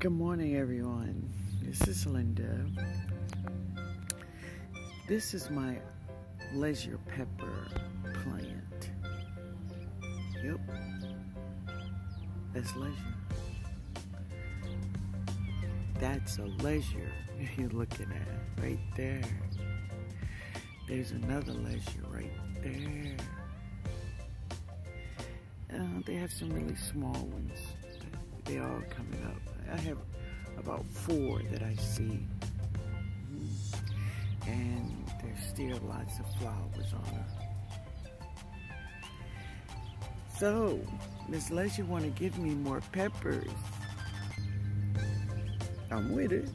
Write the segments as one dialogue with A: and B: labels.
A: Good morning, everyone. This is Linda. This is my leisure pepper plant. Yep, that's leisure. That's a leisure you're looking at right there. There's another leisure right there. Uh, they have some really small ones. They all coming up. I have about four that I see. And there's still lots of flowers on her. So, Miss Leisure want to give me more peppers. I'm with it.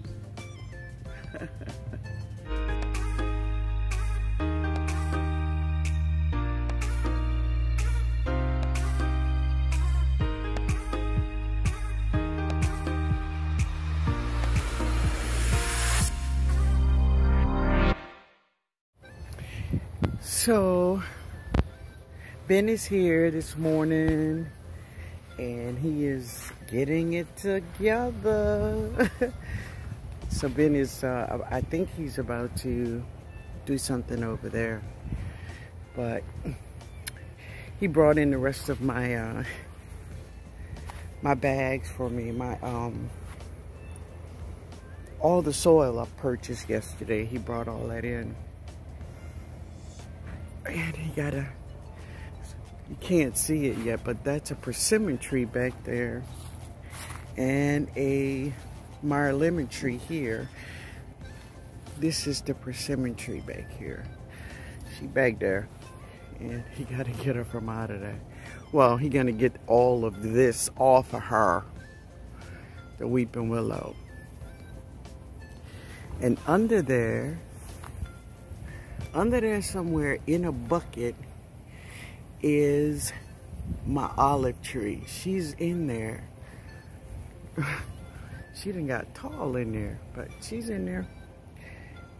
A: So, Ben is here this morning and he is getting it together. so Ben is, uh, I think he's about to do something over there. But he brought in the rest of my, uh, my bags for me. My, um, all the soil I purchased yesterday, he brought all that in. And he got a, you can't see it yet, but that's a persimmon tree back there. And a Meyer lemon tree here. This is the persimmon tree back here. She back there. And he got to get her from out of there. Well, he going to get all of this off of her. The weeping willow. And under there, under there somewhere in a bucket is my olive tree. She's in there. she didn't got tall in there, but she's in there.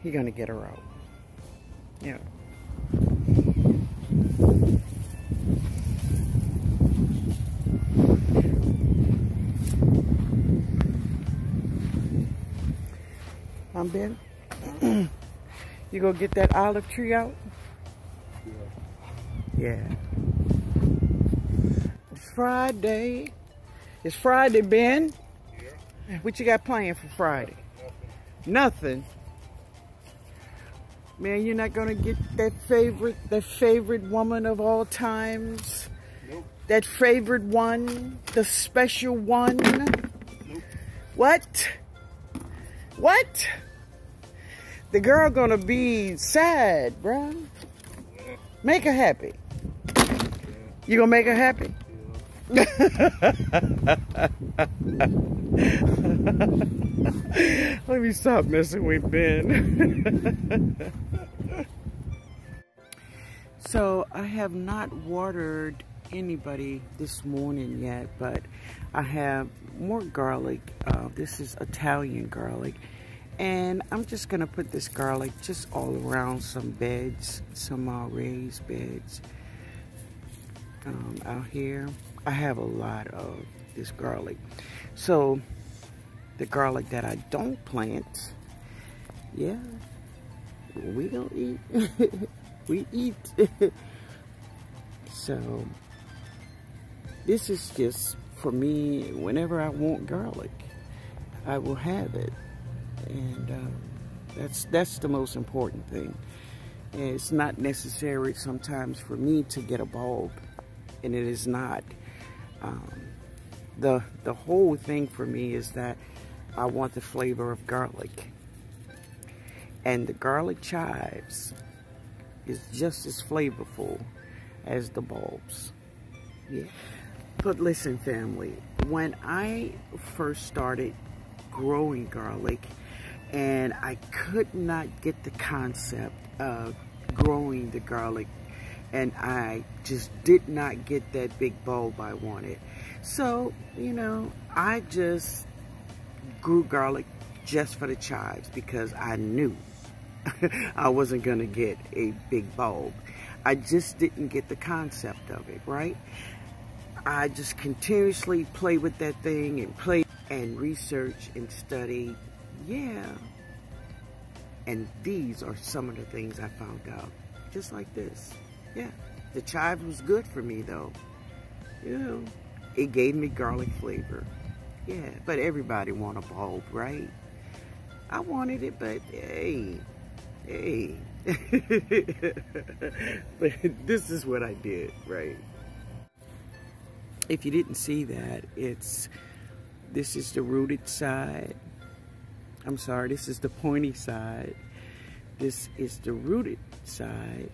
A: He gonna get her out. Yeah. I'm Ben. You go get that olive tree out? Yeah. yeah. It's Friday. It's Friday, Ben. Yeah. What you got planned for Friday? Nothing. Nothing. Man, you're not gonna get that favorite, that favorite woman of all times. Nope. That favorite one, the special one. Nope. What? What? The girl gonna be sad, bruh. Make her happy. You gonna make her happy? Let me stop messing with Ben. so I have not watered anybody this morning yet, but I have more garlic. Uh, this is Italian garlic and I'm just gonna put this garlic just all around some beds, some uh, raised beds um, out here. I have a lot of this garlic. So the garlic that I don't plant, yeah, we don't eat. we eat. so this is just for me, whenever I want garlic, I will have it and uh, that's that's the most important thing. It's not necessary sometimes for me to get a bulb, and it is not. Um, the the whole thing for me is that I want the flavor of garlic, and the garlic chives is just as flavorful as the bulbs. Yeah. But listen, family, when I first started growing garlic, and I could not get the concept of growing the garlic and I just did not get that big bulb I wanted. So, you know, I just grew garlic just for the chives because I knew I wasn't going to get a big bulb. I just didn't get the concept of it, right? I just continuously play with that thing and play and research and study. Yeah. And these are some of the things I found out. Just like this. Yeah. The chive was good for me though. You know, it gave me garlic flavor. Yeah, but everybody want a bulb, right? I wanted it, but hey, hey. but this is what I did, right? If you didn't see that, it's, this is the rooted side. I'm sorry, this is the pointy side. This is the rooted side.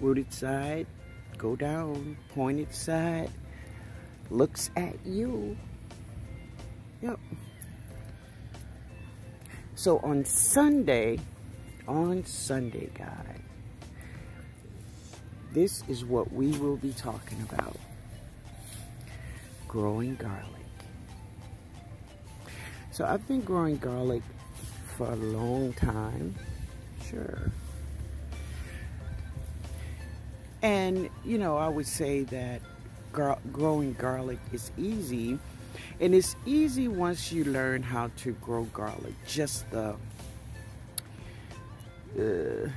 A: Rooted side, go down, pointed side, looks at you. Yep. So on Sunday, on Sunday, guys, this is what we will be talking about. Growing garlic. So I've been growing garlic for a long time. Sure. And, you know, I would say that gar growing garlic is easy. And it's easy once you learn how to grow garlic. Just the, uh,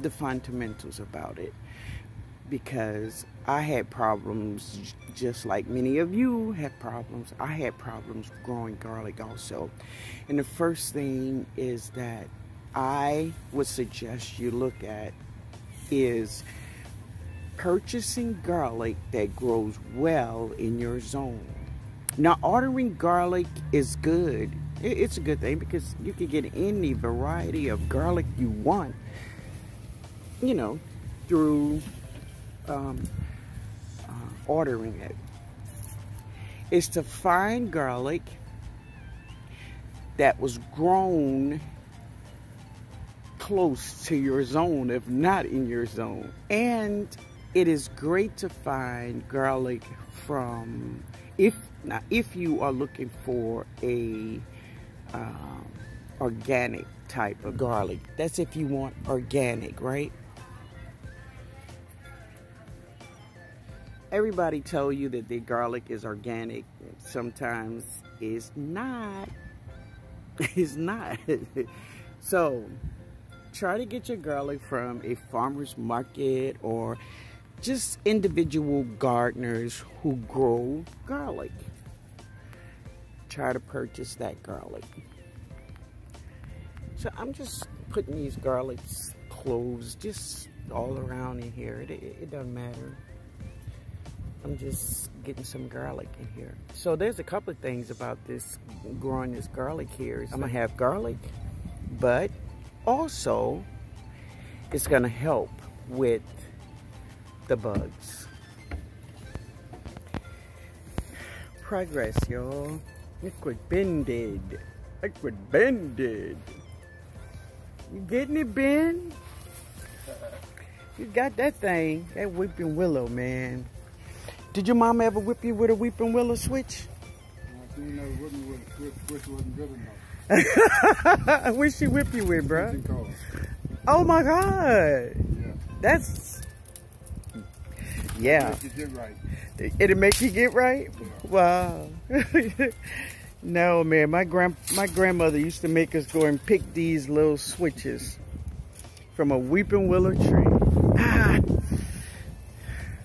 A: the fundamentals about it. Because I had problems, just like many of you have problems. I had problems growing garlic also. And the first thing is that I would suggest you look at is purchasing garlic that grows well in your zone. Now, ordering garlic is good. It's a good thing because you can get any variety of garlic you want, you know, through um, uh, ordering it. Is to find garlic that was grown close to your zone, if not in your zone. And it is great to find garlic from, if now, if you are looking for a um, organic type of garlic. That's if you want organic, right? Everybody tell you that the garlic is organic. Sometimes it's not. It's not. so try to get your garlic from a farmer's market or just individual gardeners who grow garlic. Try to purchase that garlic. So I'm just putting these garlic cloves just all around in here. It, it, it doesn't matter. I'm just getting some garlic in here. So there's a couple of things about this growing this garlic here. I'm gonna have garlic, but also it's gonna help with the bugs. Progress, y'all. Liquid bended. Liquid bended. You getting it, Ben? You got that thing, that weeping willow, man. Did your mom ever whip you with a weeping willow switch?
B: She never whipped me with a switch, switch wasn't good enough.
A: what she whip you with, bro? Oh my God. Yeah. That's, yeah.
B: Make you get right.
A: It'll make you get right? Yeah. Wow. no, man, my grand my grandmother used to make us go and pick these little switches from a weeping willow tree. Ah.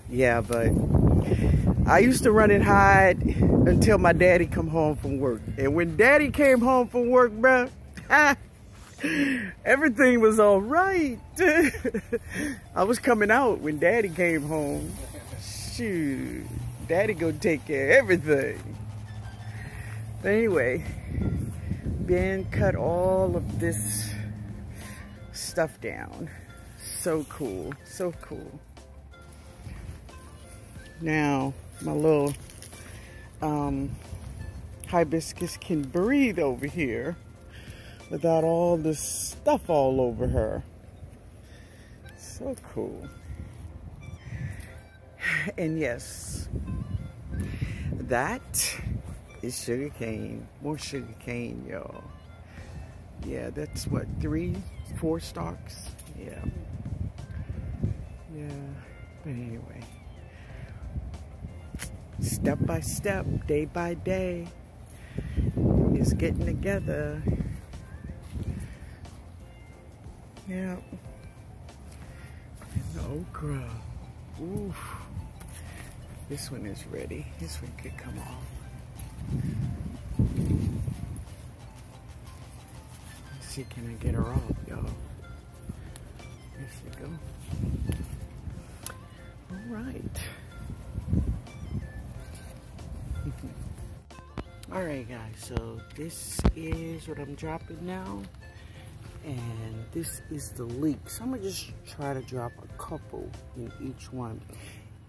A: Yeah, but I used to run and hide until my daddy come home from work. And when daddy came home from work, bro, everything was all right. I was coming out when daddy came home. Shoot, daddy go take care of everything. But anyway, Ben cut all of this stuff down. So cool, so cool. Now, my little um, hibiscus can breathe over here without all this stuff all over her. So cool. And yes, that is sugar cane. More sugar cane, y'all. Yeah, that's what, three, four stalks? Yeah. Yeah. But anyway. Step by step, day by day, is getting together. Yeah. And the okra. Oof. This one is ready. This one could come off. Let's see, can I get her off, y'all? There you go. All right. All right, guys, so this is what I'm dropping now. And this is the leeks. I'm gonna just try to drop a couple in each one.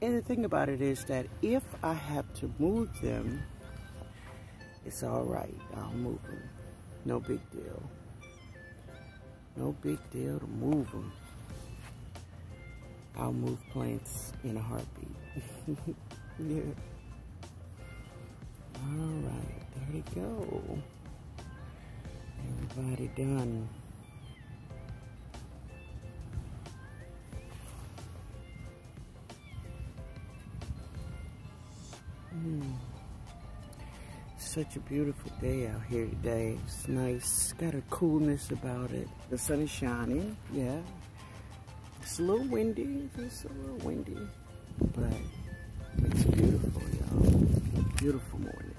A: And the thing about it is that if I have to move them, it's all right. I'll move them. No big deal. No big deal to move them. I'll move plants in a heartbeat. yeah. All right, there we go. Everybody done. Mm. Such a beautiful day out here today. It's nice. Got a coolness about it. The sun is shining. Yeah. It's a little windy. It's a little windy. But it's beautiful, y'all. Beautiful morning.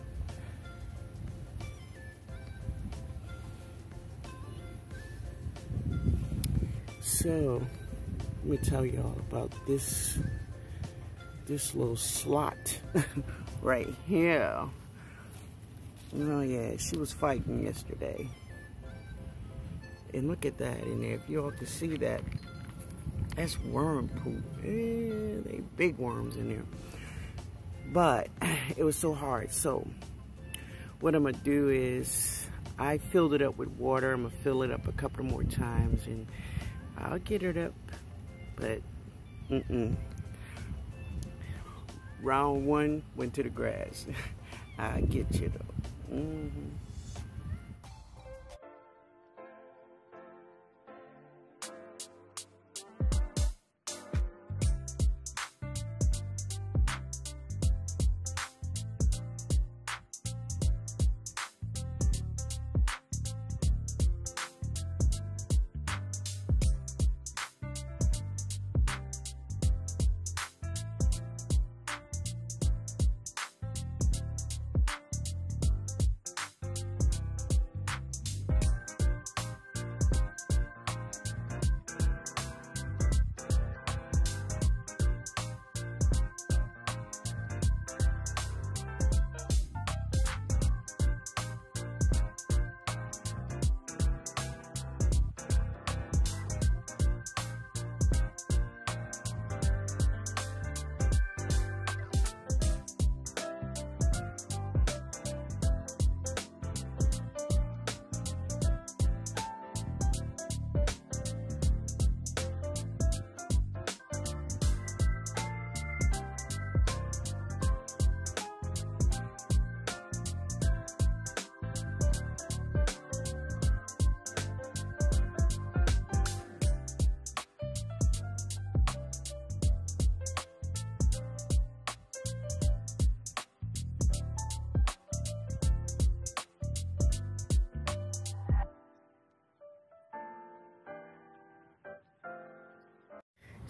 A: So, let me tell y'all about this this little slot right here. Oh yeah, she was fighting yesterday. And look at that in there. If you all can see that, that's worm poop. Yeah, they big worms in there. But it was so hard. So what I'm gonna do is I filled it up with water. I'm gonna fill it up a couple more times and I'll get it up. But mm-mm, round one went to the grass. I get you though. Mm -hmm.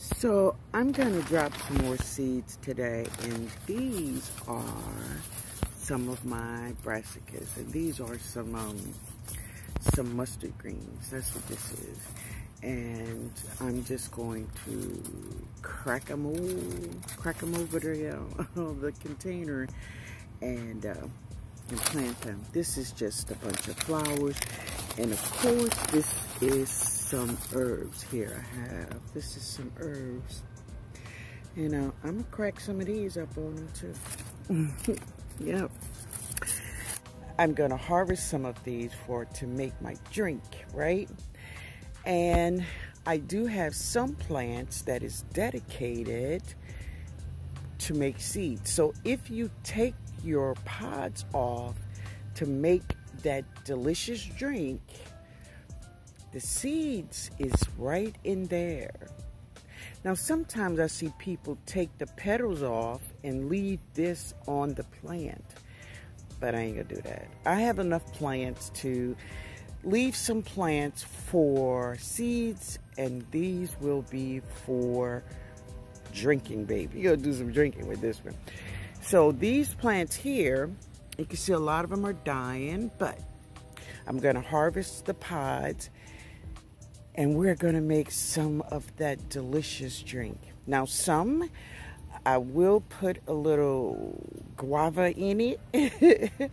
A: So I'm going to drop some more seeds today, and these are some of my brassicas, and these are some um, some mustard greens. That's what this is. And I'm just going to crack them all, crack them over the, uh, the container and, uh, and plant them. This is just a bunch of flowers. And of course, this is some herbs here I have. This is some herbs. You know, I'm gonna crack some of these up on them too. yep. I'm gonna harvest some of these for to make my drink, right? And I do have some plants that is dedicated to make seeds. So if you take your pods off to make that delicious drink, the seeds is right in there. Now, sometimes I see people take the petals off and leave this on the plant, but I ain't gonna do that. I have enough plants to leave some plants for seeds, and these will be for drinking, baby. You're gonna do some drinking with this one. So these plants here, you can see a lot of them are dying, but I'm gonna harvest the pods and we're gonna make some of that delicious drink. Now some, I will put a little guava in it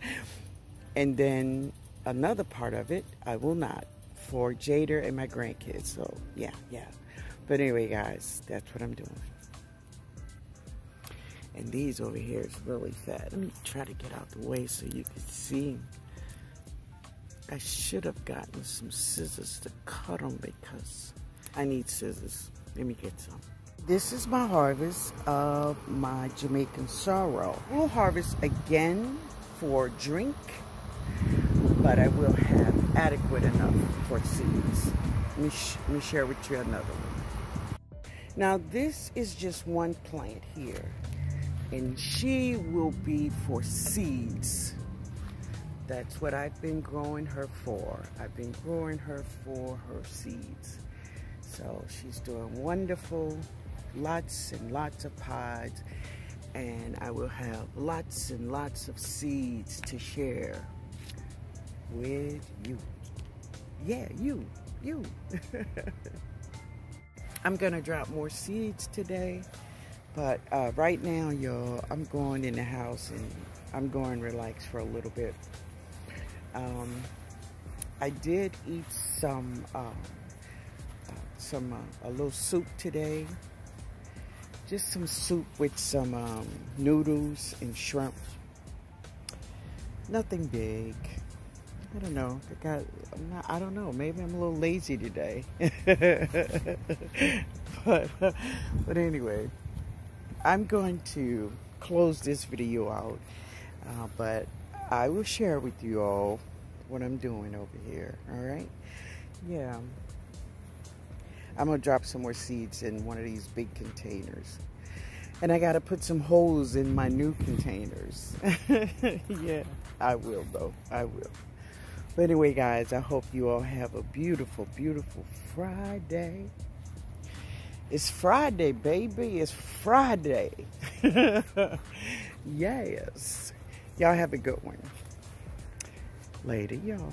A: and then another part of it, I will not for Jader and my grandkids. So yeah, yeah. But anyway, guys, that's what I'm doing. And these over here is really fat. Let me try to get out the way so you can see. I should have gotten some scissors to cut them because I need scissors. Let me get some. This is my harvest of my Jamaican sorrel. We'll harvest again for drink, but I will have adequate enough for seeds. Let me, let me share with you another one. Now this is just one plant here and she will be for seeds. That's what I've been growing her for. I've been growing her for her seeds. So she's doing wonderful, lots and lots of pods, and I will have lots and lots of seeds to share with you. Yeah, you, you. I'm gonna drop more seeds today. But uh, right now, y'all, I'm going in the house and I'm going relax for a little bit. Um, I did eat some, uh, some uh, a little soup today. Just some soup with some um, noodles and shrimp. Nothing big. I don't know. I got. Not, I don't know. Maybe I'm a little lazy today. but, but anyway. I'm going to close this video out, uh, but I will share with you all what I'm doing over here, all right? Yeah. I'm going to drop some more seeds in one of these big containers. And I got to put some holes in my new containers. yeah, I will, though. I will. But anyway, guys, I hope you all have a beautiful, beautiful Friday. It's Friday, baby. It's Friday. yes. Y'all have a good one. Later, y'all.